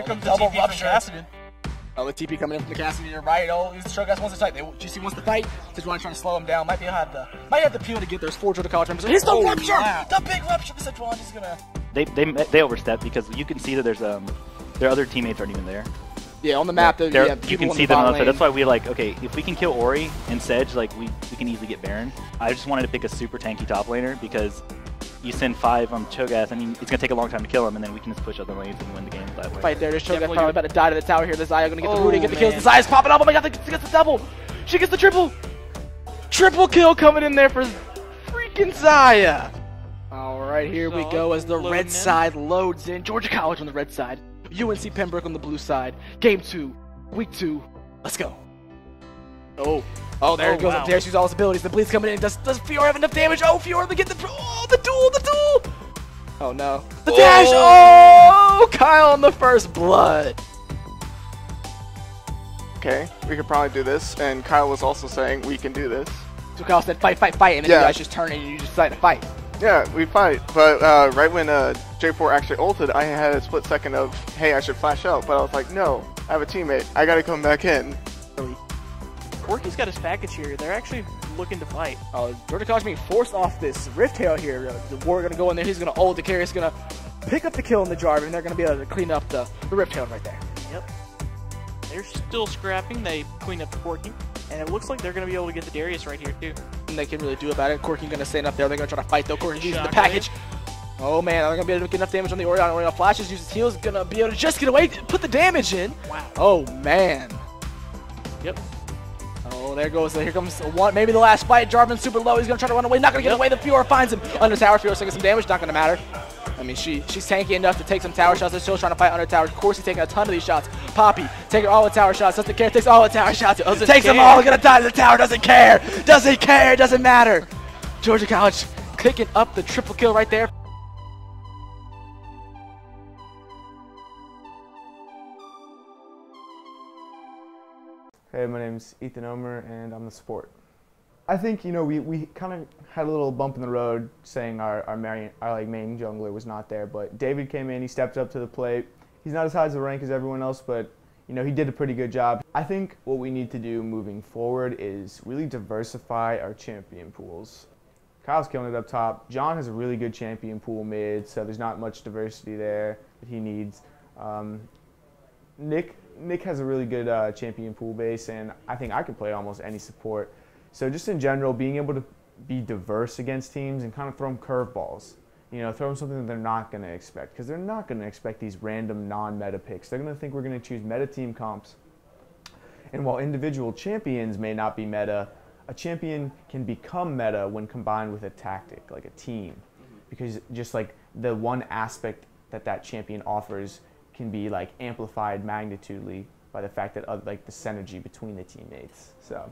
here Oh, comes the double TP rupture. Cassidy. Oh, the TP coming in from the Cassidy. You're right. Oh, he's Showcast wants to fight. They, GC wants to fight. Sejuani trying to slow him down. Might be have the might have the peel to get there. There's four Georgia College members. Here's the Oh, rupture. wow. The big rupture. Sejuani's gonna. They they they overstepped because you can see that there's um their other teammates aren't even there. Yeah, on the map, though, They're- yeah, you can see the them bot on the side. lane. That's why we like okay if we can kill Ori and Sedge like we we can easily get Baron. I just wanted to pick a super tanky top laner because you send five on Cho'Gath, I mean it's gonna take a long time to kill him, and then we can just push other lanes and win the game that way. Fight there. There's Shogun Definitely probably do- about to die to the tower here. The Xayah gonna get the Oh, rooting, get the kills. man. The Xayah's popping up. Oh my god, she gets the double. She gets the triple. Triple kill coming in there for freaking Xayah. All right, here we go as the red in. side loads in. Georgia College on the red side. UNC Pembroke on the blue side. Game two, week two. Let's go. Oh. Oh, there Oh, it goes wow. up there. She's all his abilities. The bleed's coming in. Does does Fiora have enough damage? Oh, Fiora to get the oh the duel, the duel. Oh no. The dash. Oh, Kyle on the first blood. Okay, we could probably do this. And Kyle was also saying we can do this. So Kyle said fight, fight, fight, and then Yeah. you guys just turn and you just decide to fight. Yeah, we fight. But uh, right when uh, J4 actually ulted, I had a split second of, hey, I should flash out. But I was like, no, I have a teammate. I gotta come back in. Corki's got his package here. They're actually looking to fight. Oh, Georgia College being forced off this Rift Tail here. Uh, The Warrior gonna go in there. He's gonna ult. The carrier's gonna pick up the kill in the Jarvan, and they're gonna be able to clean up the, the Rift Tail right there. Yep. They're still scrapping. They clean up the Corki. And it looks like they're going to be able to get the Darius right here, too. And they can really do about it. Corki gonna stand up there. They're gonna try to fight though. Corki using the package. Oh man, they're gonna be able to get enough damage on the Orion. Orion flashes, uses heals, gonna be able to just get away, put the damage in. Wow. Oh man. Yep. Oh, there goes. Here comes one. Maybe the last fight. Jarvan's super low. He's gonna try to run away. Not gonna get Yep. away. The Fiora finds him under tower. Fiora's taking some damage. Not gonna matter. I mean, she she's tanky enough to take some tower shots. They're still trying to fight under tower. Of course, he's taking a ton of these shots. Poppy taking all the tower shots. Doesn't care. Takes all the tower shots. Doesn't takes them all. Gonna die to the tower. Doesn't care. Doesn't care. Doesn't matter. Georgia College picking up the triple kill right there. Hey, my name's Ethan Omer, and I'm the support. I think you know we, we kind of had a little bump in the road, saying our our, our like main jungler was not there, but David came in, he stepped up to the plate. He's not as high as the rank as everyone else, but you know he did a pretty good job. I think what we need to do moving forward is really diversify our champion pools. Kyle's killing it up top. John has a really good champion pool mid, so there's not much diversity there that he needs. Um, Nick Nick has a really good uh, champion pool base, and I think I could play almost any support. So just in general, being able to be diverse against teams and kind of throw them curveballs. You know, throw them something that they're not going to expect because they're not going to expect these random non-meta picks. They're going to think we're going to choose meta team comps. And while individual champions may not be meta, a champion can become meta when combined with a tactic, like a team. Because just like the one aspect that that champion offers can be like amplified magnitudely by the fact that uh, like the synergy between the teammates. So